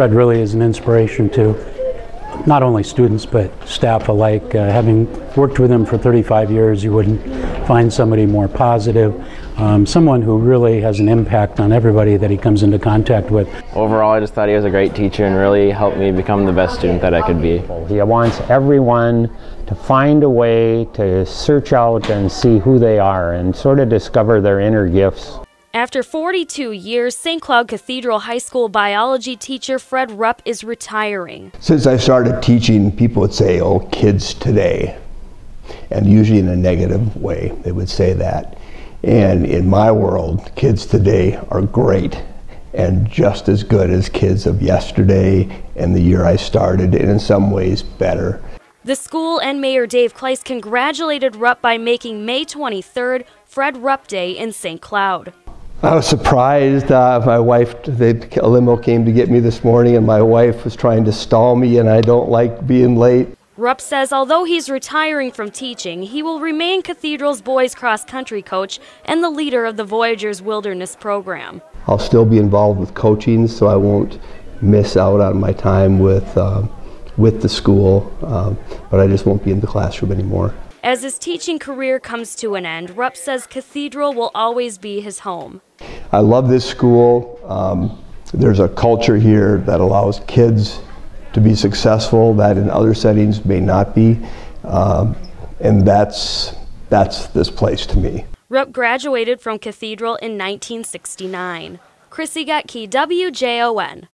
Fred really is an inspiration to not only students but staff alike. Uh, having worked with him for 35 years, you wouldn't find somebody more positive, um, someone who really has an impact on everybody that he comes into contact with. Overall, I just thought he was a great teacher and really helped me become the best student that I could be. He wants everyone to find a way to search out and see who they are and sort of discover their inner gifts. After 42 years, St. Cloud Cathedral High School biology teacher Fred Rupp is retiring. Since I started teaching, people would say, oh, kids today. And usually in a negative way, they would say that. And in my world, kids today are great and just as good as kids of yesterday and the year I started, and in some ways better. The school and Mayor Dave Kleis congratulated Rupp by making May 23rd Fred Rupp Day in St. Cloud. I was surprised. Uh, my wife, they, a limo came to get me this morning, and my wife was trying to stall me, and I don't like being late. Rupp says although he's retiring from teaching, he will remain Cathedral's boys cross country coach and the leader of the Voyagers Wilderness program. I'll still be involved with coaching, so I won't miss out on my time with, uh, with the school, uh, but I just won't be in the classroom anymore. As his teaching career comes to an end, Rupp says Cathedral will always be his home. I love this school. Um, there's a culture here that allows kids to be successful that in other settings may not be. Um, and that's, that's this place to me. Rupp graduated from Cathedral in 1969. Chrissy Gutke, WJON.